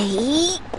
哎。